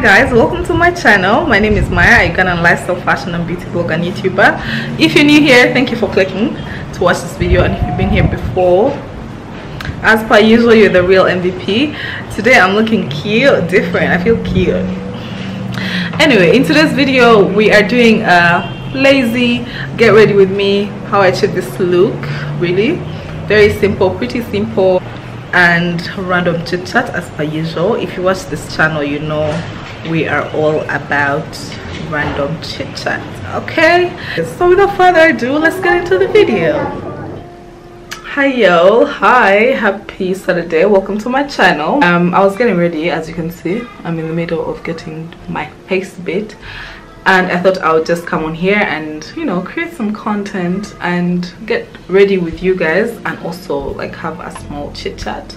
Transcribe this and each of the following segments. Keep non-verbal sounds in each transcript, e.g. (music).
guys welcome to my channel. My name is maya. A lifestyle fashion and beauty blog and youtuber. If you're new here thank you for clicking to watch this video and if you've been here before. As per usual you're the real mvp today i'm looking cute different. I feel cute. Anyway in today's video we are doing a lazy get ready with me how i achieve this look really. Very simple pretty simple and random chit chat as per usual. If you watch this channel you know we are all about random chit chat okay? So without further ado let's get into the video. Hi y'all hi. Happy saturday. Welcome to my channel. Um i was getting ready as you can see. I'm in the middle of getting my face bit. And I thought I would just come on here and you know create some content and get ready with you guys and also like have a small chit chat.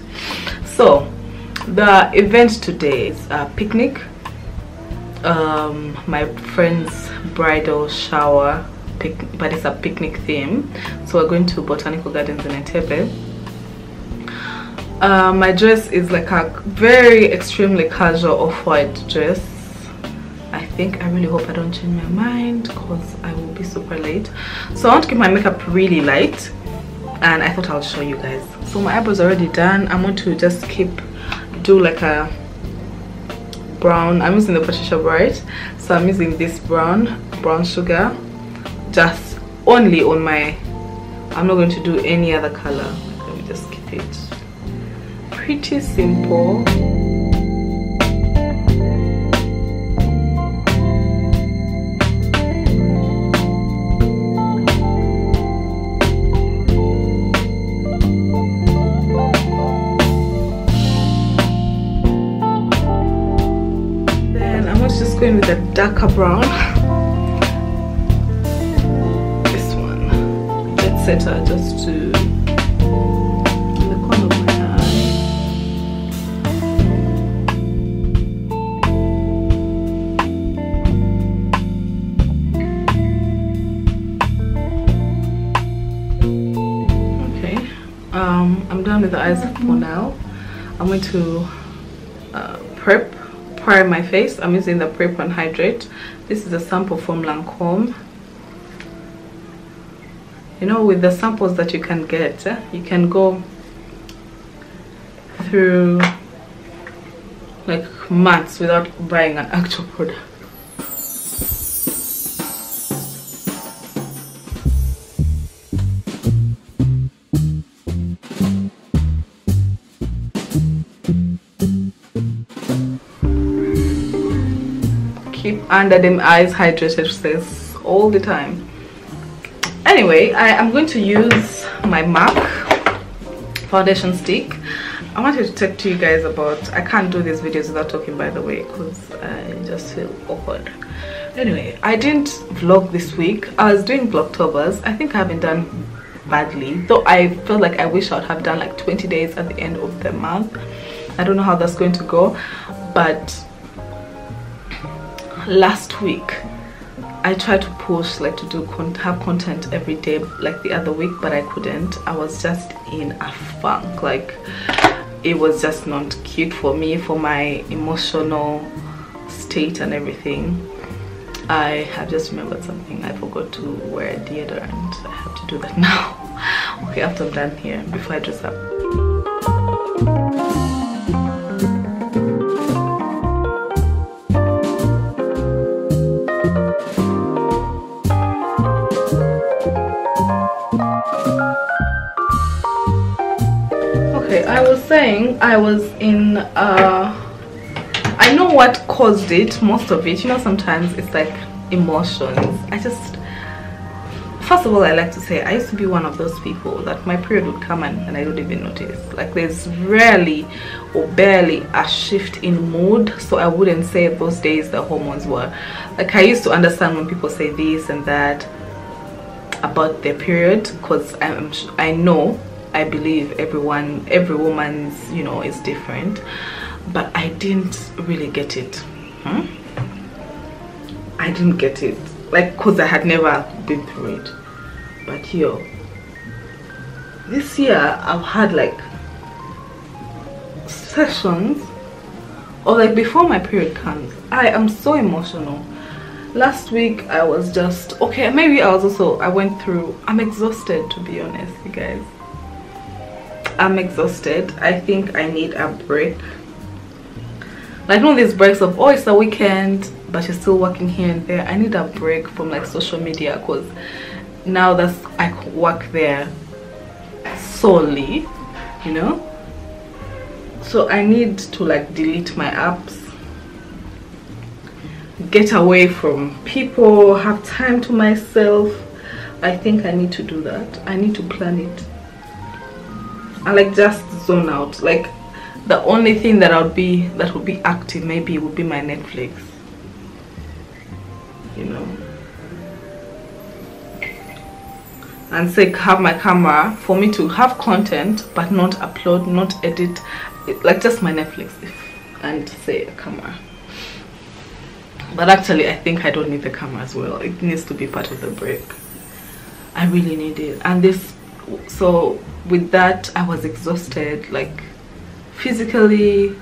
So the event today is a picnic um, my friend's bridal shower but it's a picnic theme. So we're going to botanical gardens in Entebbe. Uh, my dress is like a very extremely casual off-white dress. I think I really hope I don't change my mind because I will be super late. So I want to keep my makeup really light and I thought I'll show you guys. So my eyebrows already done. I'm going to just keep do like a brown. I'm using the Patricia Bright so I'm using this brown brown sugar just only on my I'm not going to do any other color. Let me just keep it pretty simple going with a darker brown this one. Setter just to the corner of my eye. Okay um i'm done with the eyes for now. I'm going to prime my face. I'm using the prep and hydrate. This is a sample from lancome. You know with the samples that you can get eh, you can go through like months without buying an actual product under them eyes hydrated says all the time. Anyway i am going to use my mac foundation stick. I wanted to talk to you guys about i can't do these videos without talking by the way because i just feel awkward. Anyway i didn't vlog this week. I was doing vlogtobers i think i haven't done badly though i felt like i wish i would have done like 20 days at the end of the month. I don't know how that's going to go but last week I tried to post like to do con have content every day like the other week but I couldn't. I was just in a funk like it was just not cute for me for my emotional state and everything. I have just remembered something I forgot to wear a deodorant. I have to do that (laughs) now. Okay after I'm done here before I dress up saying i was in uh i know what caused it most of it. You know sometimes it's like emotions. I just first of all i like to say i used to be one of those people that my period would come and, and i don't even notice. Like there's rarely or barely a shift in mood so i wouldn't say those days the hormones were. Like i used to understand when people say this and that about their period because i'm i know I believe everyone, every woman's, you know, is different. But I didn't really get it. Hmm? I didn't get it. Like, because I had never been through it. But yo, this year I've had like sessions or like before my period comes i am so emotional last week i was just okay maybe i was also i went through i'm exhausted to be honest you guys i'm exhausted. I think i need a break. Like no these breaks of oh it's the weekend but you're still working here and there. I need a break from like social media because now that's i work there solely you know? So i need to like delete my apps get away from people have time to myself. I think i need to do that. I need to plan it and like just zone out. Like the only thing that i would be that would be active maybe would be my netflix. You know? And say have my camera for me to have content but not upload not edit like just my netflix and say a camera. But actually i think i don't need the camera as well. It needs to be part of the break. I really need it. And this so with that i was exhausted like physically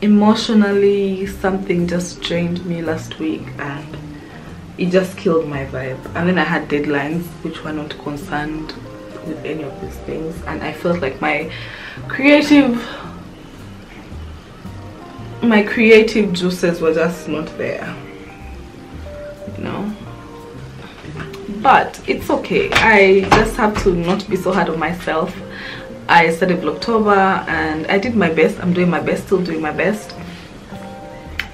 emotionally something just drained me last week and it just killed my vibe. And then i had deadlines which were not concerned with any of these things. And i felt like my creative my creative juices were just not there but it's okay. I just have to not be so hard on myself. I started vlogtober and i did my best. I'm doing my best still doing my best.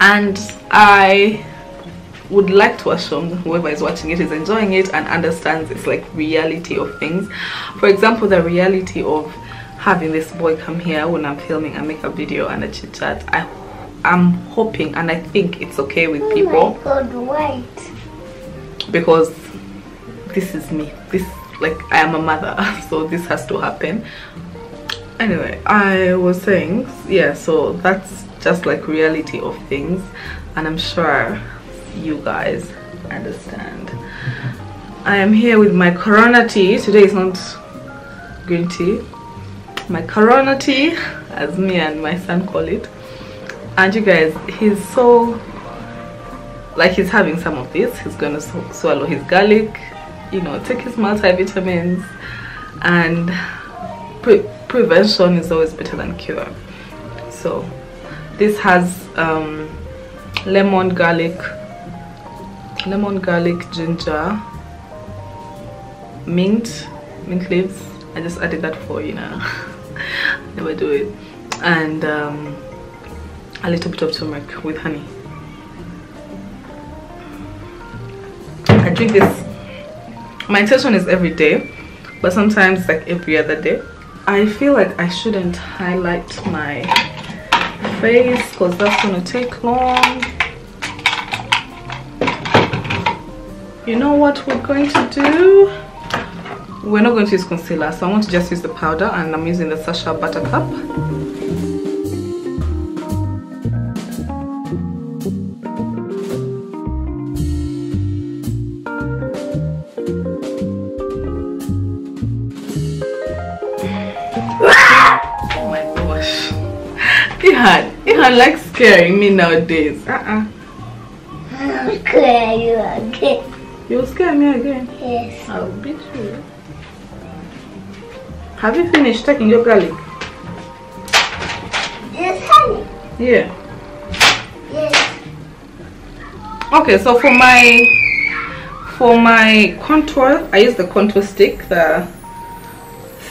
And i would like to assume whoever is watching it is enjoying it and understands it's like reality of things. For example the reality of having this boy come here when i'm filming and make a video and a chit chat. I i'm hoping and i think it's okay with oh people. Oh God, because this is me. This like i am a mother (laughs) so this has to happen. Anyway i was saying yeah so that's just like reality of things and i'm sure you guys understand. I am here with my corona tea. Today is not green tea. My corona tea as me and my son call it. And you guys he's so like he's having some of this. He's gonna swallow his garlic you know take his multivitamins. And pre prevention is always better than cure. So this has um, lemon garlic lemon garlic ginger mint mint leaves. I just added that for you know (laughs) never do it. And um, a little bit of turmeric with honey. I drink this my intention is every day but sometimes like every other day. I feel like i shouldn't highlight my face because that's gonna take long. You know what we're going to do? We're not going to use concealer so i want to just use the powder and i'm using the Sacha buttercup Ihan, Ihan likes scaring me nowadays uh-uh I'll scare you again. You'll scare me again? Yes. I'll beat you. Have you finished taking your garlic? Yes, honey. Yeah. Yes. Okay, so for my for my contour, I use the contour stick, the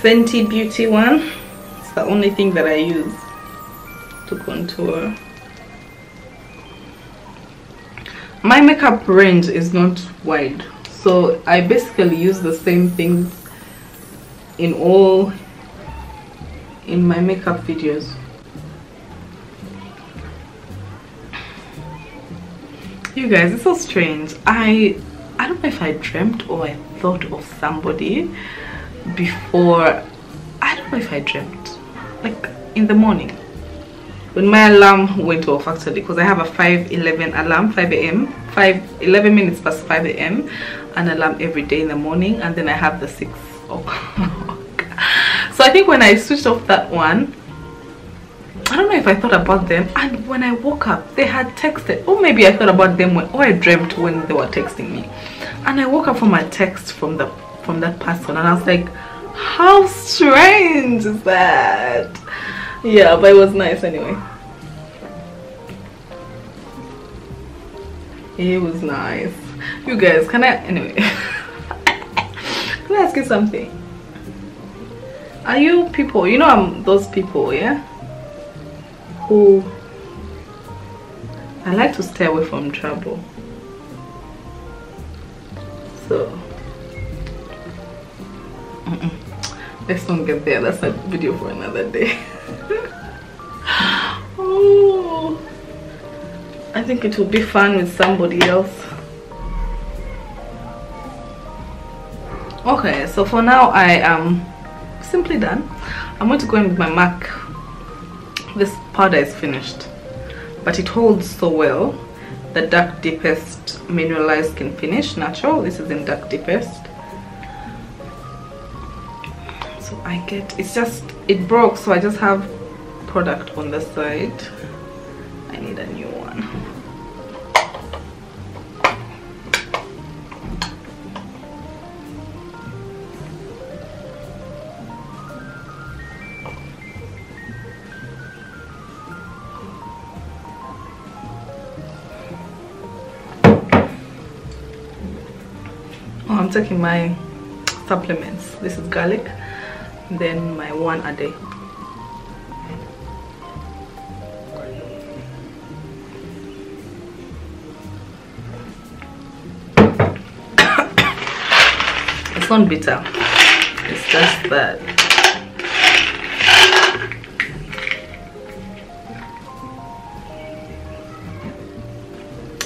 Fenty Beauty one. It's the only thing that I use to contour. my makeup range is not wide so i basically use the same things in all in my makeup videos. You guys it's so strange. I i don't know if i dreamt or i thought of somebody before. I don't know if i dreamt. Like in the morning when my alarm went off actually because I have a 5:11 alarm 5 a.m 5 11 minutes past 5 a.m an alarm every day in the morning and then I have the 6 o'clock. (laughs) So I think when I switched off that one I don't know if I thought about them and when I woke up they had texted or maybe I thought about them when or I dreamt when they were texting me. And I woke up from a text from the from that person and I was like how strange is that yeah but it was nice anyway it was nice you guys can I anyway (laughs) can I ask you something are you people you know I'm those people yeah who I like to stay away from trouble. So mm -mm. let's not get there. That's a video for another day. (laughs) oh, I think it will be fun with somebody else. Okay, so for now I am simply done. I'm going to go in with my MAC this powder is finished but it holds so well the dark deepest mineralized skin finish natural this is in dark deepest i get it's just it broke so i just have product on the side. I need a new one. Oh i'm taking my supplements. This is garlic then my one a day (coughs) it's not bitter it's just that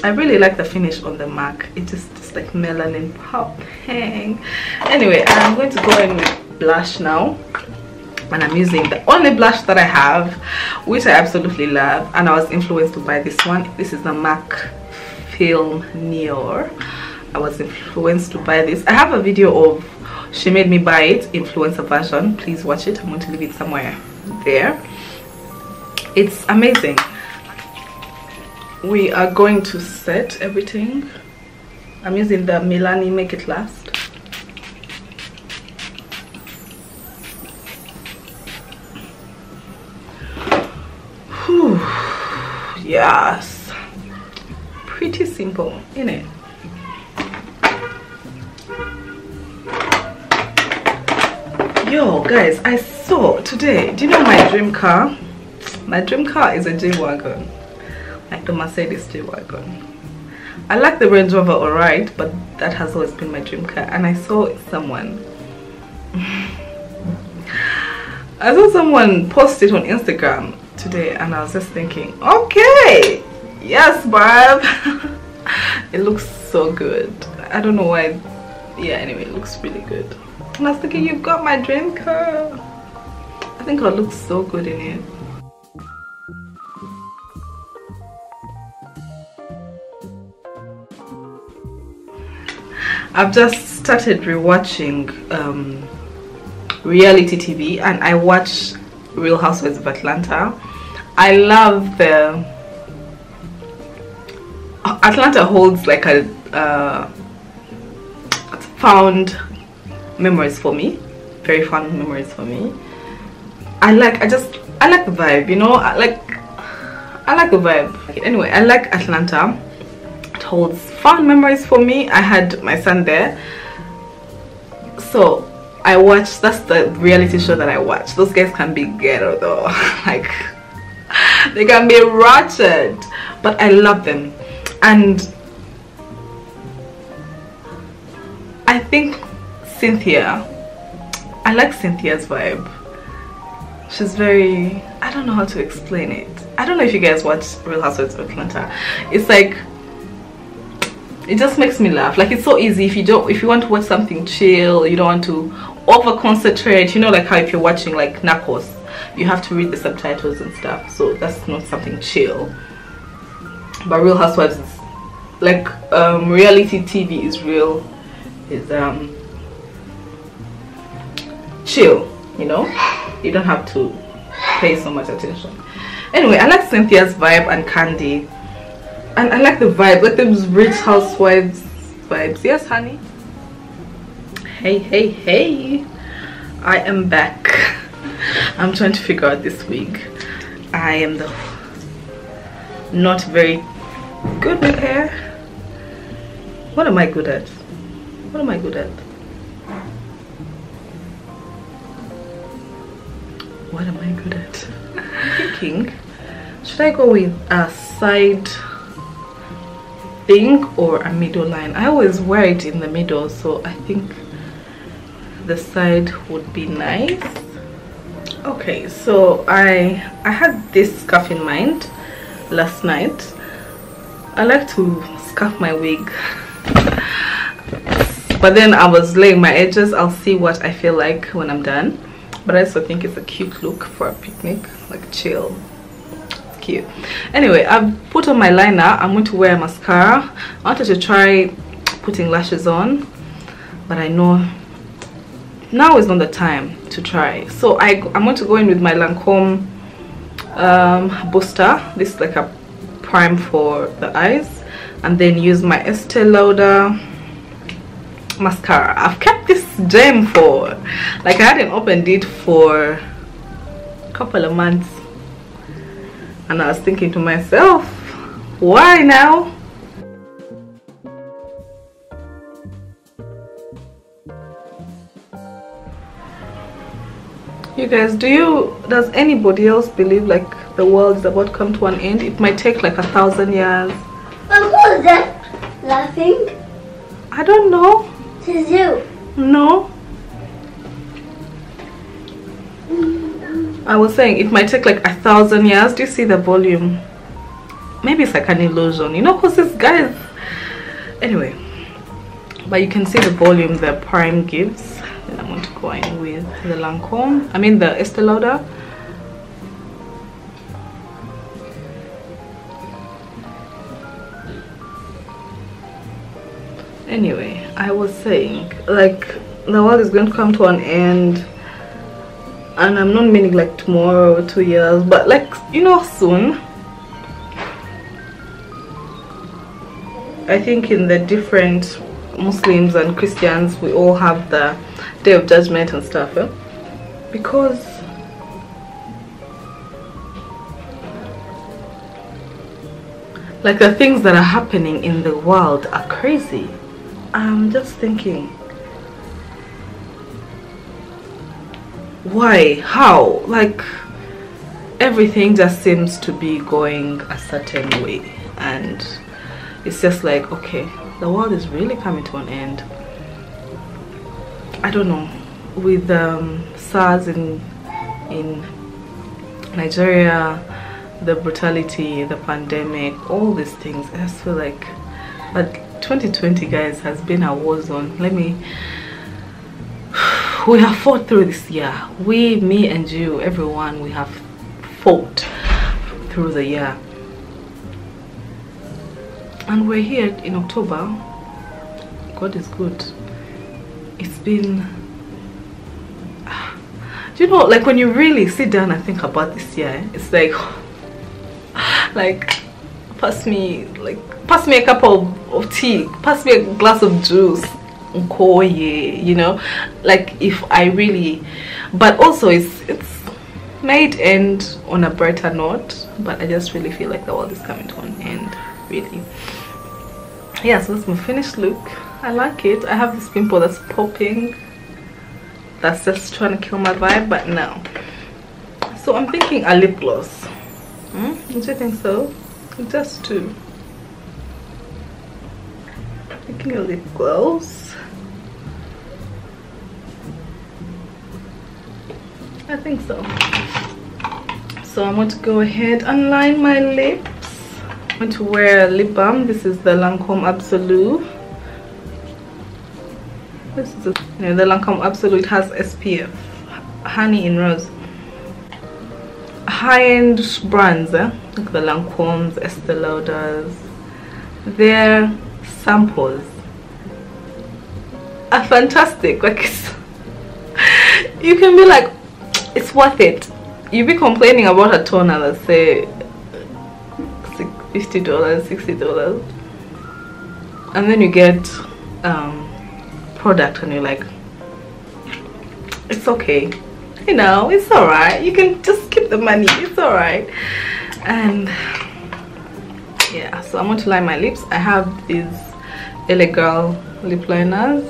I really like the finish on the MAC. It just it's like melanin popping. Anyway, I'm going to go in with blush now. And I'm using the only blush that I have, which I absolutely love. And I was influenced to buy this one. This is the MAC Film Noir. I was influenced to buy this. I have a video of she made me buy it, influencer version. Please watch it. I'm going to leave it somewhere there. It's amazing we are going to set everything i'm using the milani make it last yes. Pretty simple in it? Yo guys i saw today do you know my dream car? My dream car is a G-Wagon. Like the Mercedes G-Wagon. I like the Range Rover alright, but that has always been my dream car. And I saw someone, (laughs) I saw someone post it on Instagram today and I was just thinking, okay, yes Barb. (laughs) it looks so good. I don't know why, yeah anyway, it looks really good. And I was thinking, you've got my dream car. I think I'll look so good in it. I've just started rewatching um, reality TV and I watch Real Housewives of Atlanta. I love the Atlanta holds like a uh, found memories for me, very fun memories for me. I like I just I like the vibe, you know. I like I like the vibe. Anyway, I like Atlanta it holds fun memories for me i had my son there so i watched that's the reality show that i watched those guys can be ghetto though (laughs) like they can be ratchet but i love them. And i think cynthia i like cynthia's vibe. She's very i don't know how to explain it. I don't know if you guys watch real housewives of atlanta. It's like it just makes me laugh. Like it's so easy if you don't if you want to watch something chill you don't want to over concentrate you know like how if you're watching like Narcos you have to read the subtitles and stuff so that's not something chill. But Real Housewives is like um, reality TV is real is um chill you know? You don't have to pay so much attention. Anyway i like cynthia's vibe and Kandi. And i like the vibe like those rich housewives vibes. Yes honey? Hey hey hey. I am back (laughs) (laughs) i'm trying to figure out this wig i am the not very good with hair. What am i good at? What am i good at? What am i good at? I'm thinking should i go with a side thing or a middle line? I always wear it in the middle so i think the side would be nice okay so i i had this scarf in mind last night. I like to scarf my wig. (laughs) But then i was laying my edges. I'll see what i feel like when i'm done. But i also think it's a cute look for a picnic like chill. Cute. Anyway i've put on my liner. I'm going to wear mascara. I wanted to try putting lashes on but i know now is not the time to try. So i i'm going to go in with my lancome um, booster. This is like a prime for the eyes. And then use my estee lauder mascara. I've kept this gem for like i hadn't opened it for a couple of months. And I was thinking to myself why now you guys do you does anybody else believe like the world is about to come to an end it might take like a thousand years But who is that laughing? I don't know It is you. no I was saying it might take like a thousand years. Do you see the volume? Maybe it's like an illusion, you know, because this guy is... Anyway, but you can see the volume the Prime gives. And I'm going to go in the Lancome. I mean the Estee Lauder. Anyway, I was saying, like, the world is going to come to an end and i'm not meaning like tomorrow or two years but like you know soon i think in the different muslims and christians we all have the day of judgment and stuff eh? because like the things that are happening in the world are crazy i'm just thinking why how like everything just seems to be going a certain way and it's just like okay the world is really coming to an end. I don't know with um, SARS in in Nigeria the brutality the pandemic all these things I just feel like but 2020 guys has been a war zone. Let me (sighs) we have fought through this year. We me and you everyone we have fought through the year and we're here in october. God is good. It's been do you know like when you really sit down and think about this year it's like (sighs) like pass me like pass me a cup of, of tea. Pass me a glass of juice. Nkoye, you know? Like if i really but also it's it's might end on a brighter note but i just really feel like the world is coming to an end really yeah so that's my finished look i like it i have this pimple that's popping that's just trying to kill my vibe but no so i'm thinking a lip gloss hmm? don't you think so just two Making a lip gloss I think so. So I'm going to go ahead and line my lips. I'm going to wear a lip balm. This is the Lancome Absolute. This is a, the Lancome Absolute has SPF. Honey in Rose. High-end brands, eh? like the Lancomes, Estee Lauders. Their samples are fantastic. Like (laughs) you can be like, it's worth it you be complaining about a toner let's say $50 $60 and then you get um, product and you're like it's okay. You know it's all right you can just keep the money. It's all right and yeah so i'm going to line my lips. I have these L.A. Girl lip liners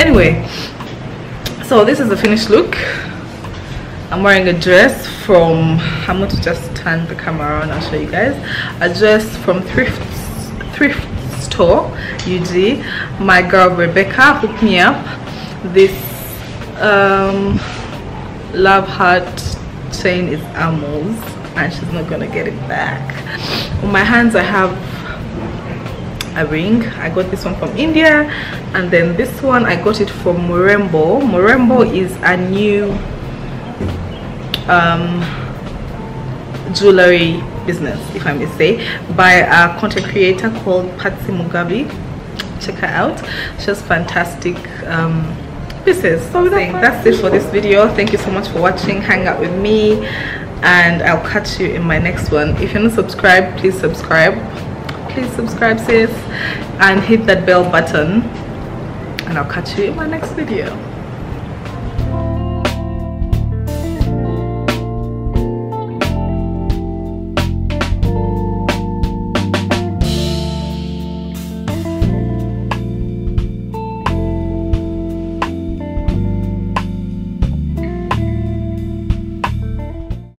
anyway so this is the finished look. I'm wearing a dress from i'm going to just turn the camera around i'll show you guys. A dress from thrift thrift store UG my girl Rebecca hooked me up. This um, love heart chain is Amo's and she's not gonna get it back. On my hands I have a ring. I got this one from india and then this one i got it from morembo. Morembo is a new um, jewelry business if i may say by a content creator called patsy mugabe. Check her out. She's fantastic um, pieces so that's it for this video. Thank you so much for watching. Hang out with me and i'll catch you in my next one. If you're not subscribed please subscribe please subscribe sis and hit that bell button. And i'll catch you in my next video